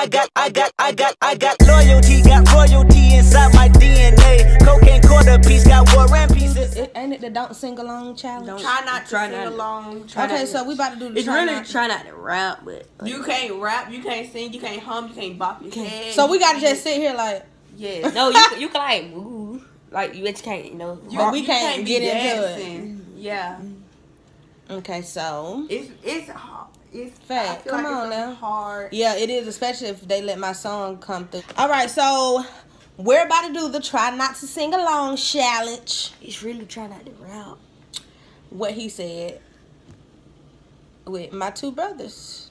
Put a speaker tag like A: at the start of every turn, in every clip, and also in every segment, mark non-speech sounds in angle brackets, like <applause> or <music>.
A: I got, I got, I got, I got loyalty, got royalty inside my DNA. Cocaine quarter piece, got war and pieces.
B: It, ain't it the don't sing along challenge?
C: Don't-
D: Try not to
C: Try
D: sing
C: not-
D: along. Try
B: okay,
D: not
B: so we about to do the
C: It's
B: try
C: really
B: not-
C: try not to rap, but like,
D: You can't rap, you can't sing, you can't hum, you can't bop your head.
B: So we gotta just sit here like,
D: Yeah.
C: no, you can- <laughs> you can like move, like you just can't, you know.
D: You,
B: But we
D: you
B: can't
D: be
B: get into it.
D: Yeah. Mm-hmm.
B: okay, so
D: It's it's hard. It's
B: Fact. Come
D: like
B: on
D: it's
B: now.
D: hard.
B: yeah, it is, especially if they let my song come through. All right, so we're about to do the try not to sing along challenge.
C: It's really try not to rap.
B: What he said with my two brothers.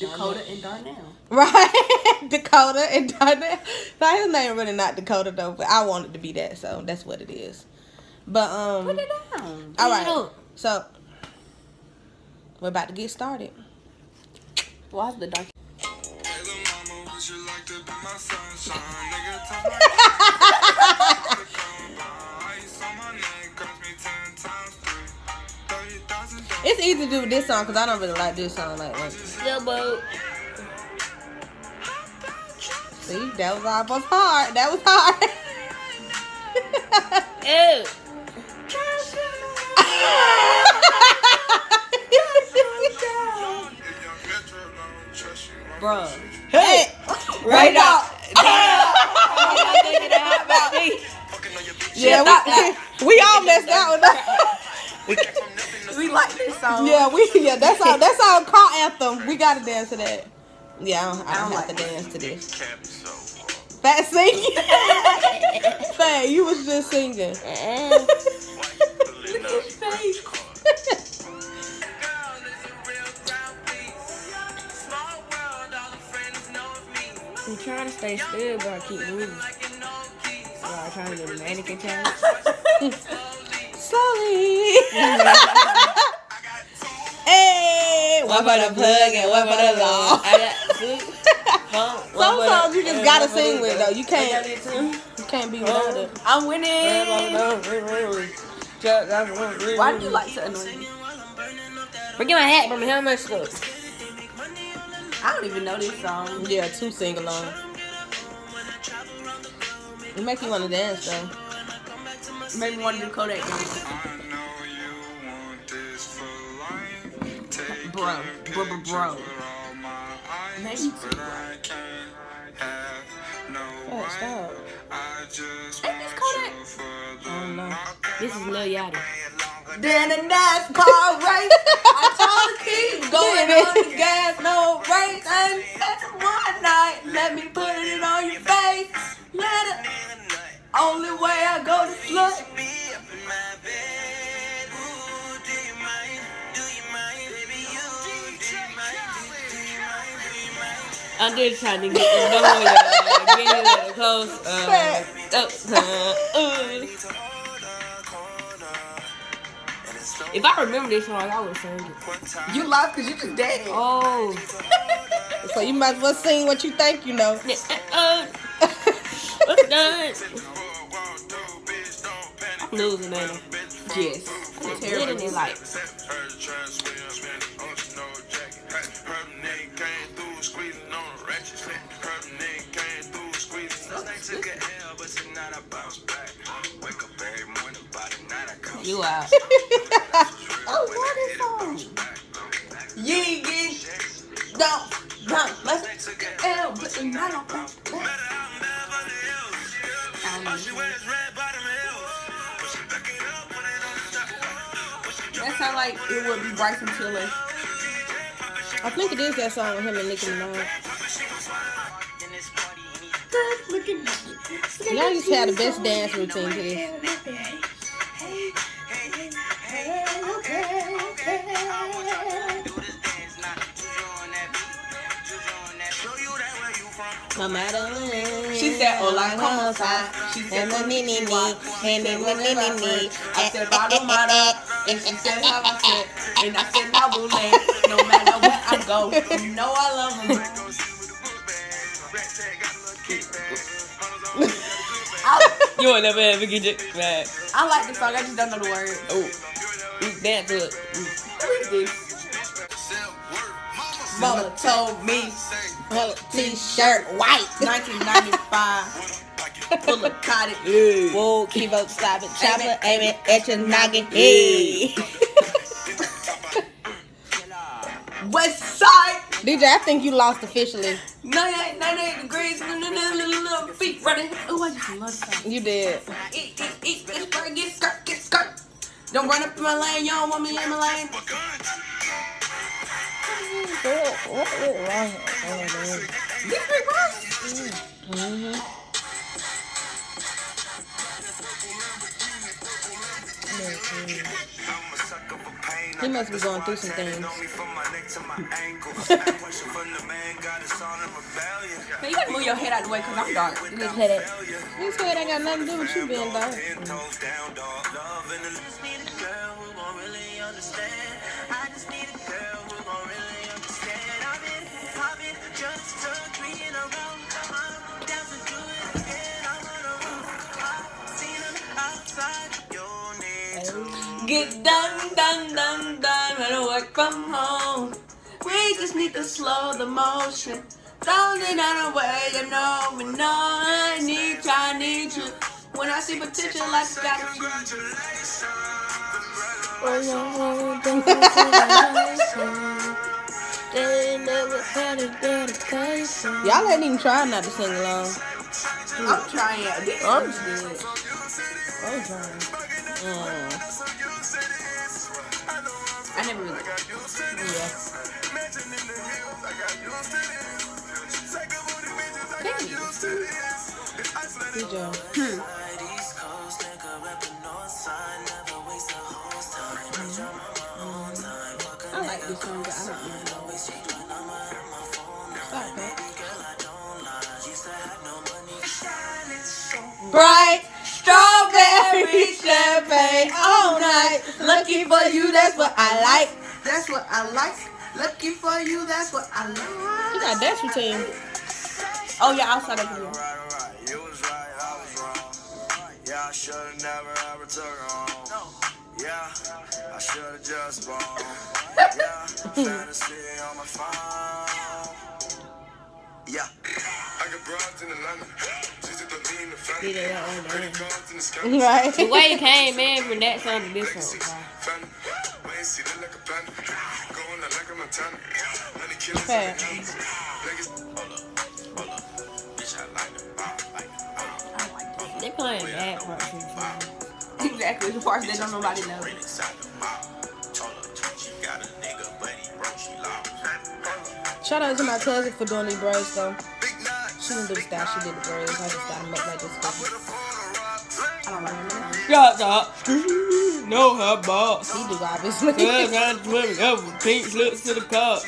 D: Dakota and Darnell.
B: Right, <laughs> Dakota and Darnell. Now his name really not Dakota though, but I want it to be that, so that's what it is. But um,
D: Put it down.
B: all right, so we're about to get started.
D: Why's the dark?
E: Hey, little mama, would you like to be my sunshine? Nigga, talk my Ice on my neck cost me 10 times three. 30,000
B: It's easy to do with this song because I don't really like this song like that.
C: Elbow.
B: See, that was almost hard. That was hard. <laughs>
C: Ew. Bruh.
B: hey,
C: Right
B: now.
C: out. Damn. I'm thinking of hot about me.
B: Yeah, we, we all messed out with that.
D: We like this song.
B: Yeah, we yeah, that's our that's our car anthem. We gotta dance to that. Yeah, I don't, I don't,
D: don't
B: have
D: like
B: to dance to this.
E: Cap so hard.
B: Fat singing. <laughs> Fat, you was just singing.
C: Trying to stay still, but I keep moving. So I'm trying to do the mannequin challenge. <laughs>
B: Slowly. <laughs> hey, one for the plug and one for the law.
C: I got two. Phone, one
B: Some songs you just gotta sing with though. You can't you can't be without it.
D: I'm winning.
C: Why
D: Why do you like to annoy me?
C: Bring my hat, bring my helmet, look.
D: I don't even know this song.
B: Yeah, two sing along. It makes you wanna dance though.
D: Maybe want to do Kodak dance.
E: I know you want this for life. Take
D: Bro, bro, bro, bro.
E: pictures with all my eyes,
D: Maybe
E: but I can't have no
B: Oh, stop.
D: Ain't this Kodak?
B: I don't know.
C: This is Lil Yachty.
D: Then a NASCAR race. I told her keep going on the gas, no race. And one night, let me put it on your face. Let it. Only way I go to slut.
C: I'm just trying to get this going, y'all. Get it a little close. Uh, uh, uh. If I remember this song, I would sing it.
D: You lost because you just dead.
C: Oh. <laughs>
B: So you might as well sing what you think you know.
C: Uh, uh, done? I'm losing, man.
D: Yes.
C: Literally, like, you out. <laughs>
D: Oh, what is song? Yee Don't, don't, let's L, but the night on That sound like it would be Bryson Tiller.
B: I think it is that song with him and Nicki Minaj.
D: Look
B: Y'all used to have the best dance routine to this. No matter when.
D: She said, "Hola, como está?" She said,
B: And the me, me, me, me, me, me, me, me.
D: I eh, said, "Bottle mata," and she said, "How I said," and I said, "Nabule." Eh, eh, no matter where I go, you know I love him.
C: You will never ever get it back.
D: I like this song. I just don't know the words.
C: Oh. Dance to it. Mm.
D: This? Mama told me
B: T-shirt, white.
D: 1995. Full of cottage.
B: Whoa, keep up, stop it, chopper, aim it at your noggin. Hey.
D: West side.
B: DJ, I think you lost officially.
D: 98, 98 degrees. Little feet running. Oh, I just love that.
B: You did.
D: Eat, eat, eat, get skirt, get skirt. Don't run up in my lane, you don't want me in my lane.
B: What went wrong?
D: This big bro.
B: He must be going through some things.
D: Man, you gotta move your head out the way because I'm dark.
B: His headache. His head ain't got nothing to do with you being dark.
D: Get done, done, done, done when I work from home. We just need to slow the motion. Don't get out of way, you know me, know I need you, I need you. When I see potential, like you got you.
B: Y'all ain't even trying not to sing along.
D: I'm trying.
B: I'm
D: good.
B: I'm trying. Mm.
D: I never really.
B: Yeah. Good job.
D: I like this song, but I don't know.
B: Stop that.
D: Bright strawberry champagne all night. Lucky for you, that's what I like. That's what I like. Lucky for you, that's what I
B: You got dance routine.
D: Oh yeah, outside of here.
E: Right, right, you was right, I was wrong. Yeah, I should've never ever took her home. Yeah, I should've just born. <laughs> Yeah, fantasy on my phone. Yeah. <laughs> I got broads in Atlanta. She's at the lean, the family.
B: DJ, that old
E: Credit
B: man.
E: cards in the sky.
B: Right.
C: The way it came in from that song to this
E: Legacy,
C: one.
E: family. Wayne see look like a panda. Going out like a Montana. Honey killers
B: Fair.
E: in the hands. Legacy. Hold up, hold up. Bitch, I like the vibe, like the hold up.
C: They playing bad parts in the song.
D: Exactly, the parts that don't nobody know.
E: Right inside the mouth. Told her she got a nigga, but he broke, she lost.
B: Shout out to my cousin for doing these braids though.
E: Big nine.
B: She didn't do the style, she did the braids. I just gotta make like this.
D: I don't <laughs> know.
C: Got that. No her boss.
B: He do obviously.
C: Good kind of swimming over pink slips to the cup.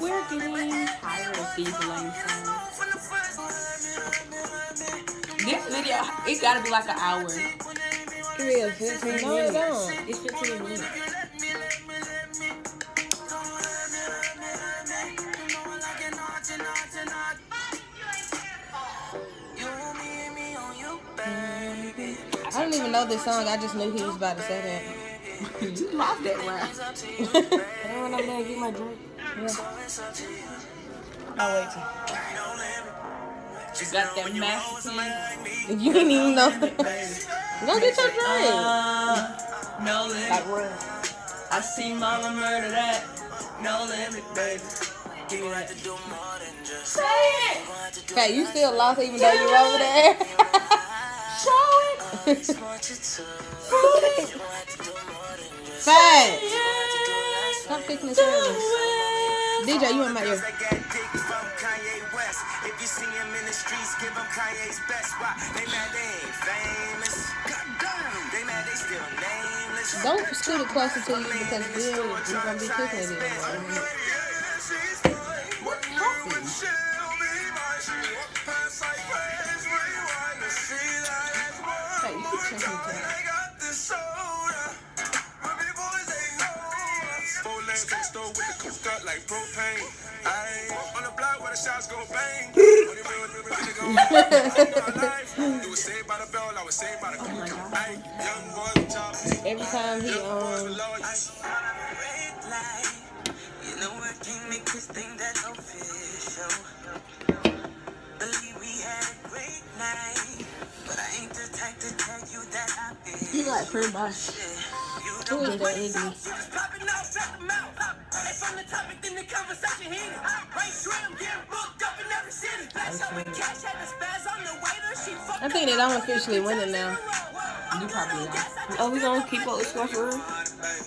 D: We're getting tired of these lame songs. This video, it gotta be like an hour.
C: It is 15
B: No, it don't.
C: It's 15 minutes.
B: I don't even know this song. I just knew he was about to say that. <laughs>
D: You lost that round.
C: I don't want to get my drink.
B: I'll wait
D: You got that masterpiece.
B: till. <laughs> You didn't even know. <laughs> Go get your drink.
D: Uh, no limit. I see mama murder that. No limit, baby. Give me that. Say it.
B: Okay, you still lost even though you're over there.
D: Show it.
B: Fast. Stop fixing this. DJ, you in my ear.
E: If you see him in the streets, give him Kanye's best. Why? They mad they ain't famous.
B: Don't scoot it closer to you because Bill, you're gonna be kicking it anymore.
E: What happened?
D: Hey, you can check me.
E: Like propane, Ayy, on the block where the shots go bang. <laughs>
B: Every time he um
A: Red light. You know I can't make this thing that official. Believe we had a great night. But I ain't the type to tell you that I miss
D: He like pretty much.
A: you.
B: who is that Iggy?
A: She was popping off at the mouth. And from the topic, then the conversation heated. Right straight, I'm getting booked up in every city. That's how we cash had the spaz on the waiter. She fucked
B: I think that I'm officially winning now.
D: You probably are.
C: Oh, we gonna keep up with score for real?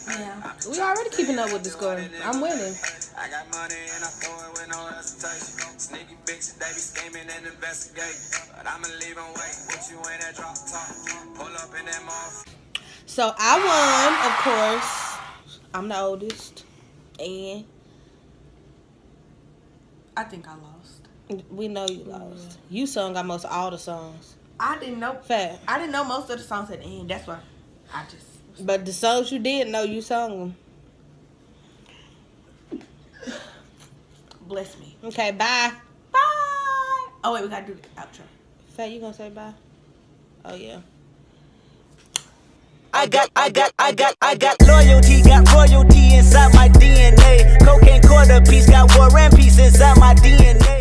D: Yeah.
B: We already keeping up with the score. I'm winning.
E: I got money and I throw it with no hesitation. Sneaky bitches, they be scheming and investigating. But I'ma leave them wait. Put you in that drop top. Pull up in that motherfucker.
B: So I won, of course. I'm the oldest. And
D: I think I lost.
B: we know you lost. You sung almost all the songs.
D: I didn't know.
B: Fact.
D: I didn't know most of the songs at the end. That's why I just.
B: But the songs you did know you sung them.
D: Bless me.
B: Okay, bye.
D: Bye. Oh wait, we gotta do the outro.
B: Fat, you gonna say bye? Oh yeah.
A: I got, I got, I got, I got loyalty, got royalty inside my DNA. Cocaine quarter piece, got war and peace inside my DNA.